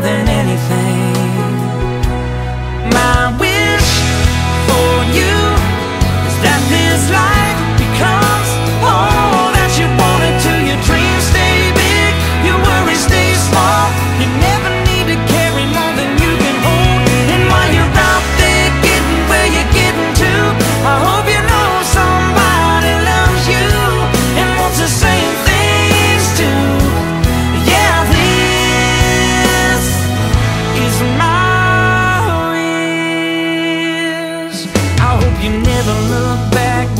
than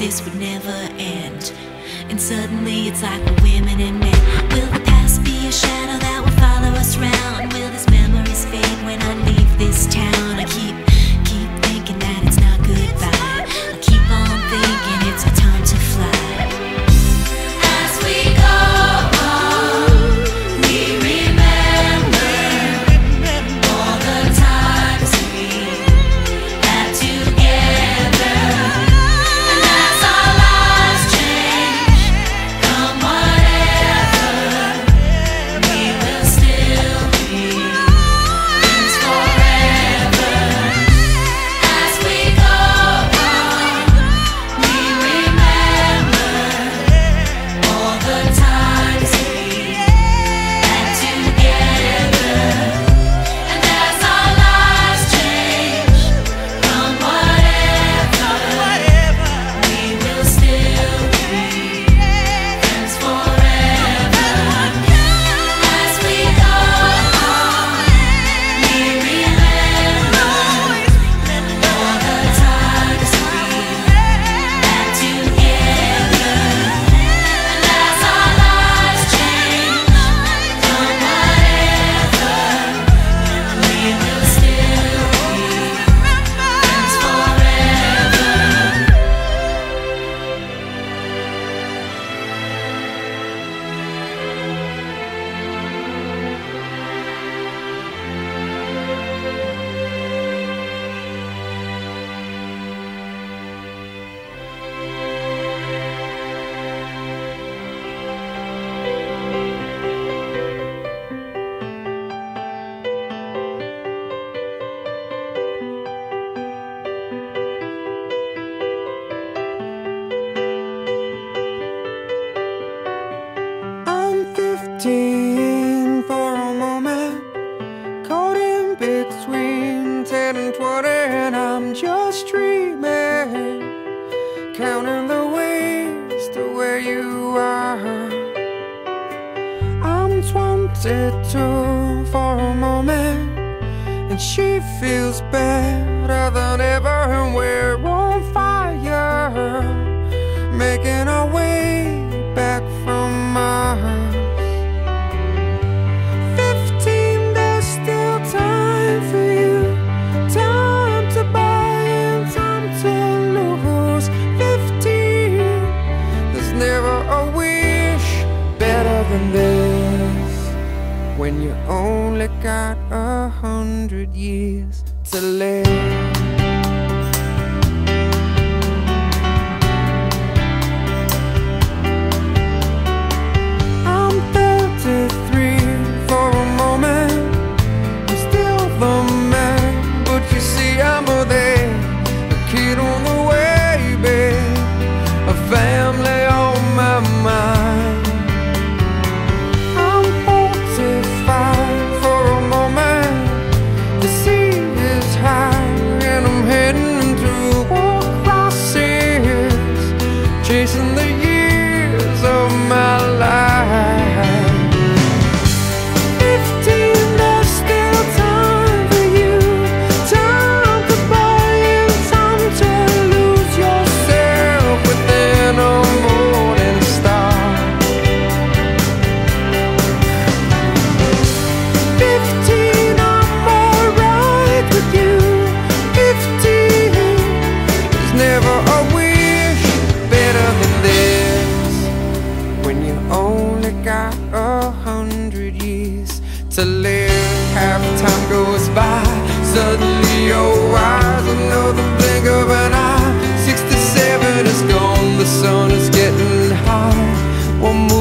this would never end. And suddenly it's like we're women and men. Will the past be a shadow that will follow us round? Will these memories fade when I leave this town? dreaming, counting the ways to where you are. I'm 22 for a moment, and she feels better than ever. chasing the years of my life. got a hundred years to live. Half time goes by, suddenly you're wise. Another blink of an eye, 67 is gone, the sun is getting high. One more